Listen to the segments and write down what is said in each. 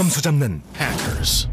점수 잡는 hackers.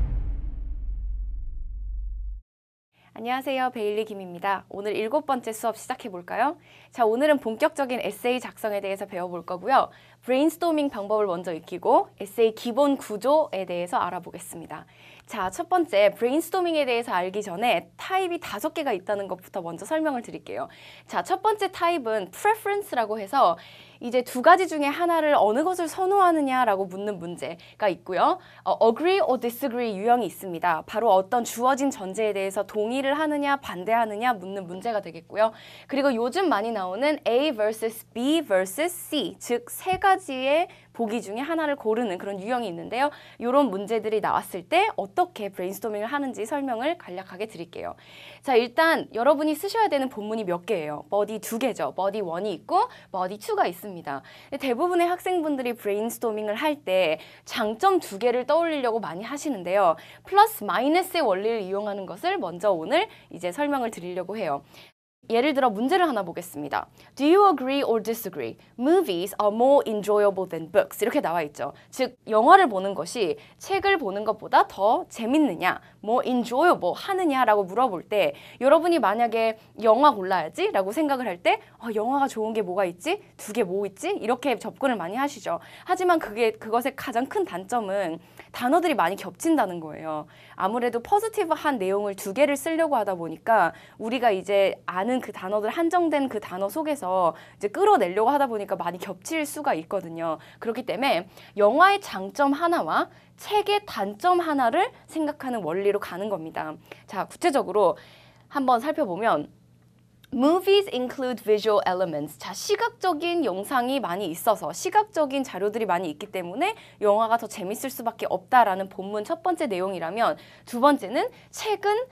안녕하세요. 베일리 김입니다. 오늘 일곱 번째 수업 시작해 볼까요? 자, 오늘은 본격적인 에세이 작성에 대해서 배워볼 거고요. 브레인스토밍 방법을 먼저 익히고 에세이 기본 구조에 대해서 알아보겠습니다. 자, 첫 번째 브레인스토밍에 대해서 알기 전에 타입이 다섯 개가 있다는 것부터 먼저 설명을 드릴게요. 자, 첫 번째 타입은 preference라고 해서 이제 두 가지 중에 하나를 어느 것을 선호하느냐라고 묻는 문제가 있고요. 어, agree or disagree 유형이 있습니다. 바로 어떤 주어진 전제에 대해서 동의를 하느냐 반대하느냐 묻는 문제가 되겠고요. 그리고 요즘 많이 나오는 A vs B vs C 즉 세 가지의 보기 중에 하나를 고르는 그런 유형이 있는데요. 이런 문제들이 나왔을 때 어떻게 브레인스토밍을 하는지 설명을 간략하게 드릴게요. 자, 일단 여러분이 쓰셔야 되는 본문이 몇 개예요. body 두 개죠. body one이 있고 body two가 있습니다. 대부분의 학생분들이 브레인스토밍을 할 때 장점 두 개를 떠올리려고 많이 하시는데요. 플러스 마이너스의 원리를 이용하는 것을 먼저 오늘 이제 설명을 드리려고 해요. 예를 들어 문제를 하나 보겠습니다. Do you agree or disagree? Movies are more enjoyable than books. 이렇게 나와 있죠. 즉 영화를 보는 것이 책을 보는 것보다 더 재밌느냐, more enjoyable 하느냐라고 물어볼 때 여러분이 만약에 영화 골라야지 라고 생각을 할 때 어, 영화가 좋은 게 뭐가 있지? 두 개 뭐 있지? 이렇게 접근을 많이 하시죠. 하지만 그게 그것의 가장 큰 단점은 단어들이 많이 겹친다는 거예요. 아무래도 포지티브한 내용을 두 개를 쓰려고 하다 보니까 우리가 이제 아는 그 단어들 한정된 그 단어 속에서 이제 끌어내려고 하다 보니까 많이 겹칠 수가 있거든요. 그렇기 때문에 영화의 장점 하나와 책의 단점 하나를 생각하는 원리로 가는 겁니다. 자, 구체적으로 한번 살펴보면 Movies include visual elements. 자, 시각적인 영상이 많이 있어서 시각적인 자료들이 많이 있기 때문에 영화가 더 재밌을 수밖에 없다라는 본문 첫 번째 내용이라면 두 번째는 책은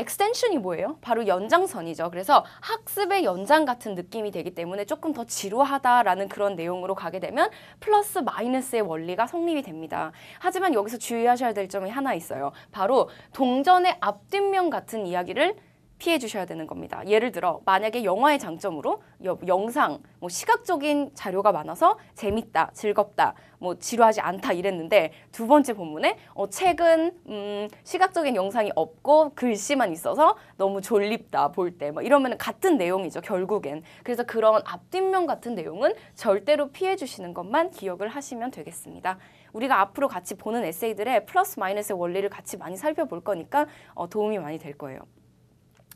extension이 뭐예요? 바로 연장선이죠. 그래서 학습의 연장 같은 느낌이 되기 때문에 조금 더 지루하다라는 그런 내용으로 가게 되면 플러스 마이너스의 원리가 성립이 됩니다. 하지만 여기서 주의하셔야 될 점이 하나 있어요. 바로 동전의 앞뒷면 같은 이야기를 피해 주셔야 되는 겁니다. 예를 들어 만약에 영화의 장점으로 영상, 뭐 시각적인 자료가 많아서 재밌다, 즐겁다, 뭐 지루하지 않다 이랬는데 두 번째 본문에 어, 책은 음, 시각적인 영상이 없고 글씨만 있어서 너무 졸립다 볼 때 뭐 이러면 같은 내용이죠 결국엔 그래서 그런 앞뒷면 같은 내용은 절대로 피해 주시는 것만 기억을 하시면 되겠습니다. 우리가 앞으로 같이 보는 에세이들의 플러스 마이너스의 원리를 같이 많이 살펴볼 거니까 어, 도움이 많이 될 거예요.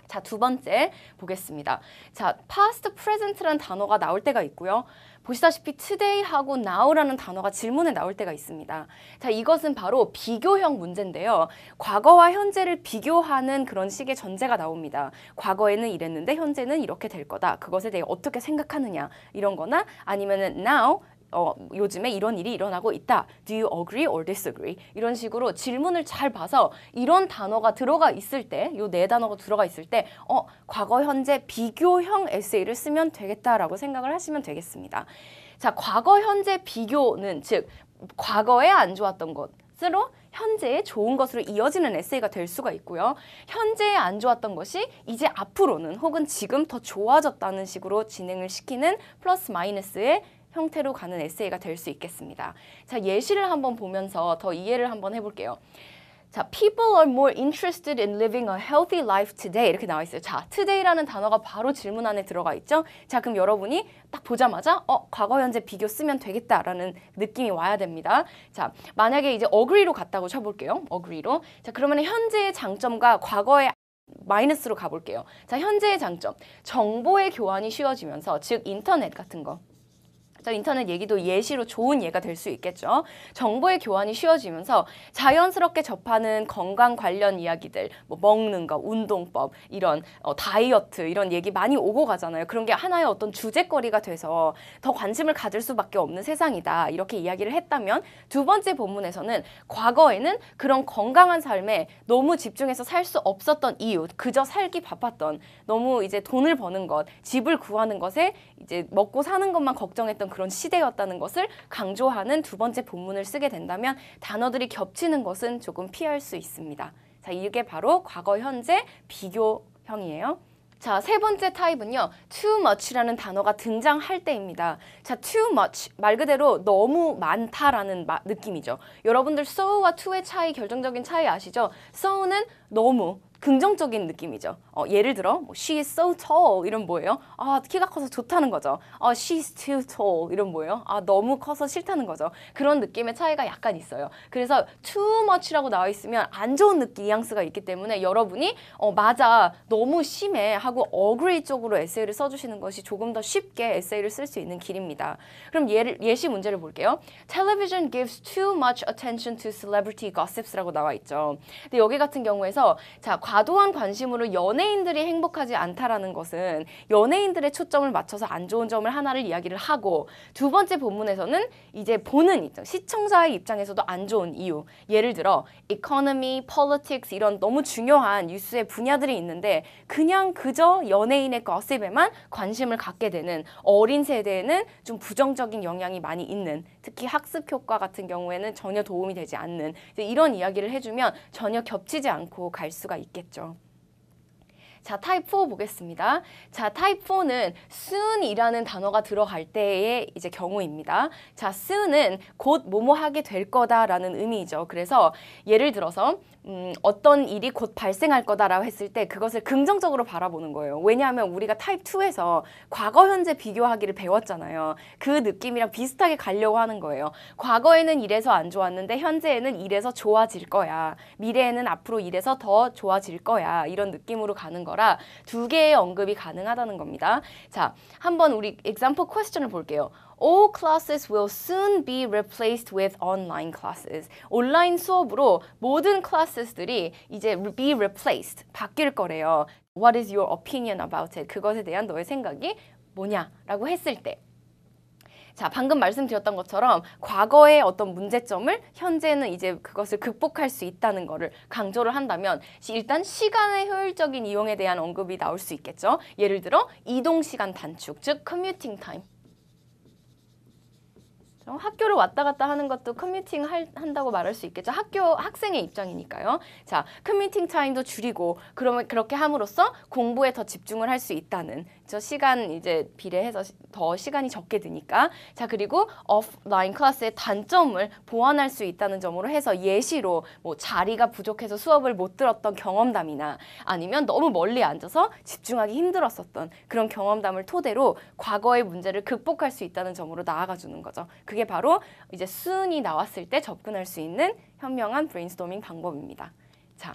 자, 두 번째 보겠습니다. 자, past, present라는 단어가 나올 때가 있고요. 보시다시피 today하고 now라는 단어가 질문에 나올 때가 있습니다. 자, 이것은 바로 비교형 문제인데요. 과거와 현재를 비교하는 그런 식의 전제가 나옵니다. 과거에는 이랬는데 현재는 이렇게 될 거다. 그것에 대해 어떻게 생각하느냐 이런 거나 아니면은 now 어, 요즘에 이런 일이 일어나고 있다. Do you agree or disagree? 이런 식으로 질문을 잘 봐서 이런 단어가 들어가 있을 때, 요 네 단어가 들어가 있을 때, 어, 과거, 현재 비교형 에세이를 쓰면 되겠다라고 생각을 하시면 되겠습니다. 자, 과거, 현재 비교는 즉, 과거에 안 좋았던 것으로 현재의 좋은 것으로 이어지는 에세이가 될 수가 있고요. 현재에 안 좋았던 것이 이제 앞으로는 혹은 지금 더 좋아졌다는 식으로 진행을 시키는 플러스 마이너스의 형태로 가는 에세이가 될 수 있겠습니다. 자, 예시를 한번 보면서 더 이해를 한번 해볼게요. 자, people are more interested in living a healthy life today 이렇게 나와 있어요. 자, today라는 단어가 바로 질문 안에 들어가 있죠. 자, 그럼 여러분이 딱 보자마자 어, 과거 현재 비교 쓰면 되겠다라는 느낌이 와야 됩니다. 자, 만약에 이제 agree로 갔다고 쳐볼게요. agree로. 자, 그러면 현재의 장점과 과거의 마이너스로 가볼게요. 자, 현재의 장점. 정보의 교환이 쉬워지면서 즉 인터넷 같은 거. 자, 인터넷 얘기도 예시로 좋은 예가 될 수 있겠죠. 정보의 교환이 쉬워지면서 자연스럽게 접하는 건강 관련 이야기들, 뭐 먹는 거, 운동법, 이런 어, 다이어트 이런 얘기 많이 오고 가잖아요. 그런 게 하나의 어떤 주제거리가 돼서 더 관심을 가질 수밖에 없는 세상이다. 이렇게 이야기를 했다면 두 번째 본문에서는 과거에는 그런 건강한 삶에 너무 집중해서 살 수 없었던 이유, 그저 살기 바빴던 너무 이제 돈을 버는 것, 집을 구하는 것에 이제 먹고 사는 것만 걱정했던 그런 시대였다는 것을 강조하는 두 번째 본문을 쓰게 된다면 단어들이 겹치는 것은 조금 피할 수 있습니다. 자, 이게 바로 과거, 현재 비교형이에요. 자, 세 번째 타입은요. too much라는 단어가 등장할 때입니다. 자, too much 말 그대로 너무 많다라는 마- 느낌이죠. 여러분들 so와 to의 차이 결정적인 차이 아시죠? so는 너무 긍정적인 느낌이죠. 어, 예를 들어 뭐, she is so tall 이런 뭐예요? 아 키가 커서 좋다는 거죠. 아 she's too tall 이런 뭐예요? 아 너무 커서 싫다는 거죠. 그런 느낌의 차이가 약간 있어요. 그래서 too much라고 나와 있으면 안 좋은 느낌 뉘앙스가 있기 때문에 여러분이 어 맞아 너무 심해 하고 agree 쪽으로 에세이를 써주시는 것이 조금 더 쉽게 에세이를 쓸 수 있는 길입니다. 그럼 예를, 예시 문제를 볼게요. Television gives too much attention to celebrity gossips라고 나와 있죠. 근데 여기 같은 경우에서 자 과 도한 관심으로 연예인들이 행복하지 않다라는 것은 연예인들의 초점을 맞춰서 안 좋은 점을 하나를 이야기를 하고 두 번째 본문에서는 이제 보는 입장 시청자의 입장에서도 안 좋은 이유 예를 들어 economy, politics 이런 너무 중요한 뉴스의 분야들이 있는데 그냥 그저 연예인의 거십에만 관심을 갖게 되는 어린 세대에는 좀 부정적인 영향이 많이 있는 특히 학습 효과 같은 경우에는 전혀 도움이 되지 않는 이런 이야기를 해주면 전혀 겹치지 않고 갈 수가 있겠죠. 자, 타입 4 보겠습니다. 자, 타입 4는 soon이라는 단어가 들어갈 때의 이제 경우입니다. 자, soon은 곧 뭐뭐 하게 될 거다라는 의미죠. 그래서 예를 들어서 음, 어떤 일이 곧 발생할 거다라고 했을 때 그것을 긍정적으로 바라보는 거예요. 왜냐하면 우리가 타입 2에서 과거 현재 비교하기를 배웠잖아요. 그 느낌이랑 비슷하게 가려고 하는 거예요. 과거에는 이래서 안 좋았는데 현재에는 이래서 좋아질 거야. 미래에는 앞으로 이래서 더 좋아질 거야. 이런 느낌으로 가는 거라 두 개의 언급이 가능하다는 겁니다. 자, 한번 우리 example question을 볼게요. All classes will soon be replaced with online classes. 온라인 수업으로 모든 클래스들이 이제 be replaced, 바뀔 거래요. What is your opinion about it? 그것에 대한 너의 생각이 뭐냐라고 했을 때 자, 방금 말씀드렸던 것처럼 과거의 어떤 문제점을 현재는 이제 그것을 극복할 수 있다는 거를 강조를 한다면 시- 일단 시간의 효율적인 이용에 대한 언급이 나올 수 있겠죠. 예를 들어 이동 시간 단축, 즉 time. 어, 학교를 왔다 갔다 하는 것도 commuting 할, 한다고 말할 수 있겠죠. 학교 학생의 입장이니까요. 자, commuting time도 줄이고 그러면 그렇게 함으로써 공부에 더 집중을 할 수 있다는 저 시간 이제 비례해서 시- 더 시간이 적게 드니까 자 그리고 오프라인 클래스의 단점을 보완할 수 있다는 점으로 해서 예시로 뭐 자리가 부족해서 수업을 못 들었던 경험담이나 아니면 너무 멀리 앉아서 집중하기 힘들었었던 그런 경험담을 토대로 과거의 문제를 극복할 수 있다는 점으로 나아가 주는 거죠. 그게 바로 이제 수은이 나왔을 때 접근할 수 있는 현명한 브레인스토밍 방법입니다. 자,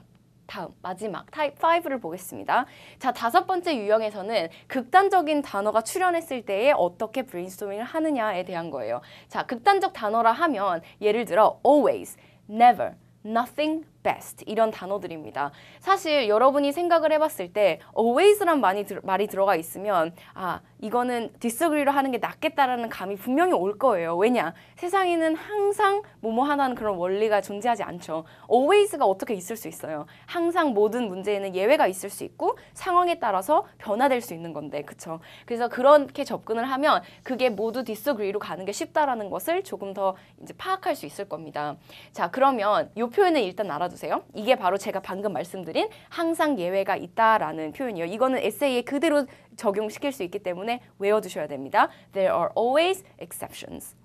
다음 마지막 타입 5를 보겠습니다. 자, 다섯 번째 유형에서는 극단적인 단어가 출현했을 때에 어떻게 브레인스토밍을 하느냐에 대한 거예요. 자, 극단적 단어라 하면 예를 들어 always, never, nothing, best 이런 단어들입니다. 사실 여러분이 생각을 해봤을 때 always란 말이, 들, 말이 들어가 있으면 아 이거는 disagree로 하는 게 낫겠다라는 감이 분명히 올 거예요. 왜냐 세상에는 항상 뭐뭐 하나는 그런 원리가 존재하지 않죠. always가 어떻게 있을 수 있어요? 항상 모든 문제에는 예외가 있을 수 있고 상황에 따라서 변화될 수 있는 건데 그쵸? 그래서 그렇게 접근을 하면 그게 모두 disagree로 가는 게 쉽다라는 것을 조금 더 이제 파악할 수 있을 겁니다. 자 그러면 이 표현을 일단 알아 두세요. 이게 바로 제가 방금 말씀드린 항상 예외가 있다라는 표현이에요. 이거는 에세이에 그대로 적용시킬 수 있기 때문에 외워두셔야 됩니다. There are always exceptions.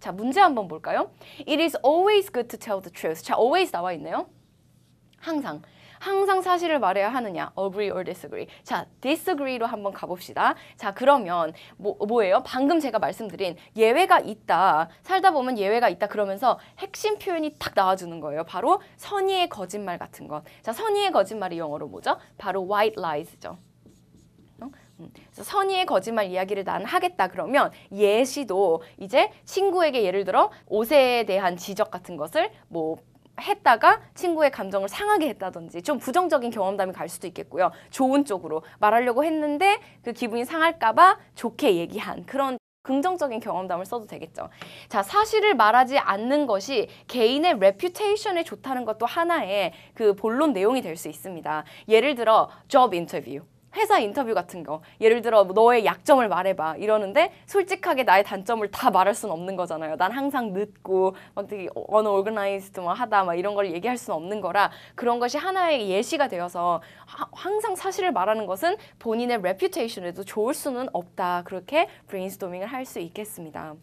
자 문제 한번 볼까요? It is always good to tell the truth. 자 always 나와 있네요. 항상. 항상 사실을 말해야 하느냐? agree or disagree. 자, disagree로 한번 가봅시다. 자, 그러면 뭐, 뭐예요? 방금 제가 말씀드린 예외가 있다. 살다 보면 예외가 있다. 그러면서 핵심 표현이 탁 나와주는 거예요. 바로 선의의 거짓말 같은 것. 자, 선의의 거짓말이 영어로 뭐죠? 바로 white lies죠. 어? 음, 그래서 선의의 거짓말 이야기를 난 하겠다 그러면 예시도 이제 친구에게 예를 들어 옷에 대한 지적 같은 것을 뭐 했다가 친구의 감정을 상하게 했다든지 좀 부정적인 경험담이 갈 수도 있겠고요. 좋은 쪽으로 말하려고 했는데 그 기분이 상할까봐 좋게 얘기한 그런 긍정적인 경험담을 써도 되겠죠. 자, 사실을 말하지 않는 것이 개인의 reputation에 좋다는 것도 하나의 그 본론 내용이 될 수 있습니다. 예를 들어 job interview. 회사 인터뷰 같은 거 예를 들어 뭐 너의 약점을 말해봐 이러는데 솔직하게 나의 단점을 다 말할 수는 없는 거잖아요. 난 항상 늦고 막 되게 unorganized 막 하다 막 이런 걸 얘기할 수는 없는 거라 그런 것이 하나의 예시가 되어서 하- 항상 사실을 말하는 것은 본인의 reputation에도 좋을 수는 없다. 그렇게 브레인스토밍을 할 수 있겠습니다.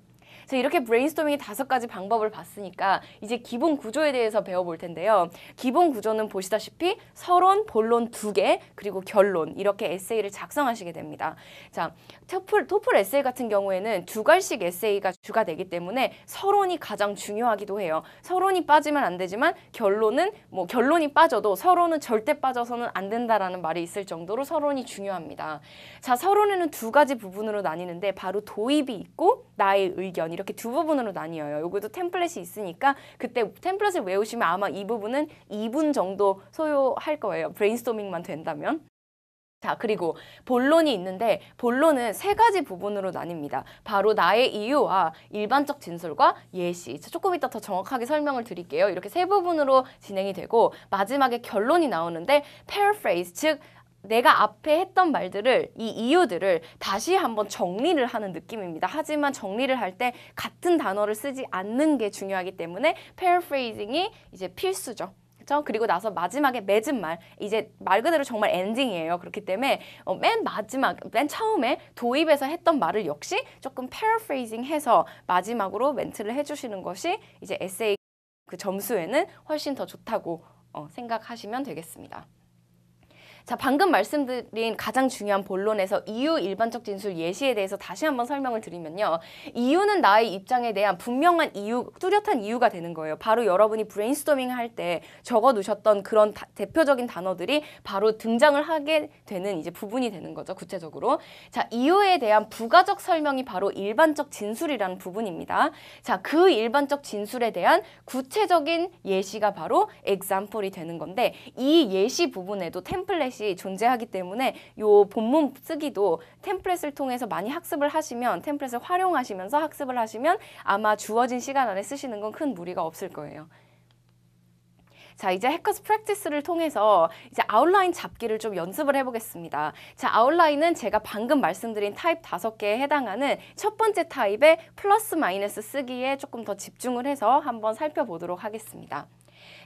자, 이렇게 브레인스토밍의 다섯 가지 방법을 봤으니까 이제 기본 구조에 대해서 배워볼 텐데요. 기본 구조는 보시다시피 서론, 본론 두 개, 그리고 결론 이렇게 에세이를 작성하시게 됩니다. 자, 토플, 토플 에세이 같은 경우에는 두괄식 에세이가 주가 되기 때문에 서론이 가장 중요하기도 해요. 서론이 빠지면 안 되지만 결론은 뭐 결론이 빠져도 서론은 절대 빠져서는 안 된다라는 말이 있을 정도로 서론이 중요합니다. 자, 서론에는 두 가지 부분으로 나뉘는데 바로 도입이 있고 나의 의견 이렇게 두 부분으로 나뉘어요. 요것도 템플릿이 있으니까 그때 템플릿을 외우시면 아마 이 부분은 2분 정도 소요할 거예요. 브레인스토밍만 된다면. 자, 그리고 본론이 있는데 본론은 세 가지 부분으로 나뉩니다. 바로 나의 이유와 일반적 진술과 예시. 자, 조금 이따 더 정확하게 설명을 드릴게요. 이렇게 세 부분으로 진행이 되고 마지막에 결론이 나오는데 paraphrase 즉 내가 앞에 했던 말들을 이 이유들을 다시 한번 정리를 하는 느낌입니다. 하지만 정리를 할 때 같은 단어를 쓰지 않는 게 중요하기 때문에 paraphrasing이 이제 필수죠. 그렇죠? 그리고 나서 마지막에 맺은 말 이제 말 그대로 정말 엔딩이에요. 그렇기 때문에 어, 맨 마지막 맨 처음에 도입해서 했던 말을 역시 조금 paraphrasing해서 마지막으로 멘트를 해주시는 것이 이제 에세이 그 점수에는 훨씬 더 좋다고 어, 생각하시면 되겠습니다. 자, 방금 말씀드린 가장 중요한 본론에서 이유, 일반적 진술, 예시에 대해서 다시 한번 설명을 드리면요. 이유는 나의 입장에 대한 분명한 이유, 뚜렷한 이유가 되는 거예요. 바로 여러분이 브레인스토밍 할 때 적어 두셨던 그런 다- 대표적인 단어들이 바로 등장을 하게 되는 이제 부분이 되는 거죠. 구체적으로. 자, 이유에 대한 부가적 설명이 바로 일반적 진술이라는 부분입니다. 자, 그 일반적 진술에 대한 구체적인 예시가 바로 example이 되는 건데 이 예시 부분에도 템플릿 이 존재하기 때문에 요 본문 쓰기도 템플릿을 통해서 많이 학습을 하시면 템플릿을 활용하시면서 학습을 하시면 아마 주어진 시간 안에 쓰시는 건 큰 무리가 없을 거예요. 자, 이제 해커스 practice를 통해서 이제 아웃라인 잡기를 좀 연습을 해보겠습니다. 자, 아웃라인은 제가 방금 말씀드린 타입 다섯 개에 해당하는 첫 번째 타입의 플러스 마이너스 쓰기에 조금 더 집중을 해서 한번 살펴보도록 하겠습니다.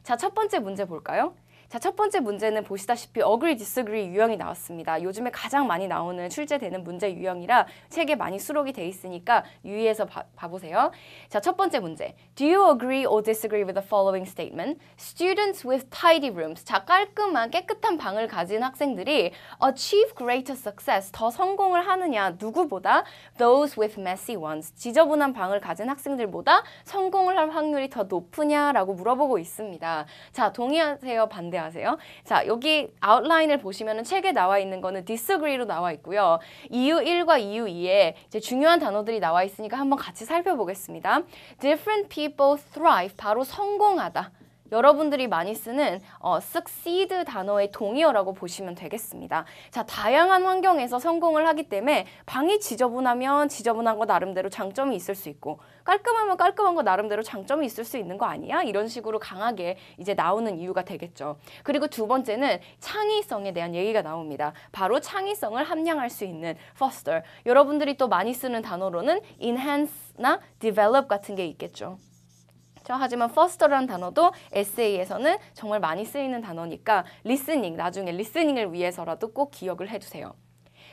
자, 첫 번째 문제 볼까요? 자, 첫 번째 문제는 보시다시피 agree, disagree 유형이 나왔습니다. 요즘에 가장 많이 나오는 출제되는 문제 유형이라 책에 많이 수록이 돼 있으니까 유의해서 봐, 봐보세요. 자, 첫 번째 문제. Do you agree or disagree with the following statement? Students with tidy rooms. 자, 깔끔한 깨끗한 방을 가진 학생들이 achieve greater success. 더 성공을 하느냐? 누구보다? Those with messy ones. 지저분한 방을 가진 학생들보다 성공을 할 확률이 더 높으냐라고 물어보고 있습니다. 자, 동의하세요? 반대 하세요? 자, 여기 아웃라인을 보시면은 책에 나와 있는 거는 disagree로 나와 있고요. 이유 1과 이유 2에 이제 중요한 단어들이 나와 있으니까 한번 같이 살펴보겠습니다. Different people thrive. 바로 성공하다. 여러분들이 많이 쓰는 어, succeed 단어의 동의어라고 보시면 되겠습니다. 자, 다양한 환경에서 성공을 하기 때문에 방이 지저분하면 지저분한 거 나름대로 장점이 있을 수 있고 깔끔하면 깔끔한 거 나름대로 장점이 있을 수 있는 거 아니야? 이런 식으로 강하게 이제 나오는 이유가 되겠죠. 그리고 두 번째는 창의성에 대한 얘기가 나옵니다. 바로 창의성을 함양할 수 있는 foster. 여러분들이 또 많이 쓰는 단어로는 enhance나 develop 같은 게 있겠죠. 저 하지만 foster라는 단어도 에세이에서는 정말 많이 쓰이는 단어니까 listening 나중에 listening을 위해서라도 꼭 기억을 해주세요.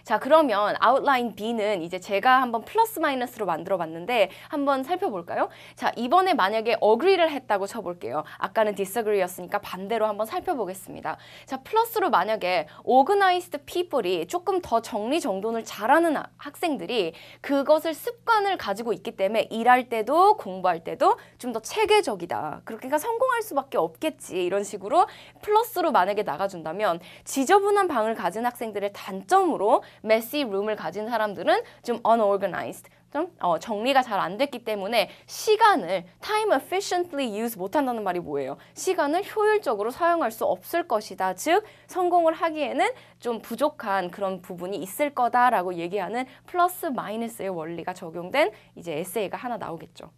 자 그러면 아웃라인 B는 이제 제가 한번 플러스 마이너스로 만들어 봤는데 한번 살펴볼까요? 자 이번에 만약에 agree를 했다고 쳐볼게요. 아까는 disagree였으니까 반대로 한번 살펴보겠습니다. 자 플러스로 만약에 organized people이 조금 더 정리정돈을 잘하는 아- 학생들이 그것을 습관을 가지고 있기 때문에 일할 때도 공부할 때도 좀 더 체계적이다. 그러니까 성공할 수밖에 없겠지. 이런 식으로 플러스로 만약에 나가준다면 지저분한 방을 가진 학생들의 단점으로 messy room을 가진 사람들은 좀 unorganized. 좀 어, 정리가 잘 안 됐기 때문에 시간을 time efficiently use 못한다는 말이 뭐예요? 시간을 효율적으로 사용할 수 없을 것이다. 즉 성공을 하기에는 좀 부족한 그런 부분이 있을 거다라고 얘기하는 플러스 마이너스의 원리가 적용된 이제 에세이가 하나 나오겠죠.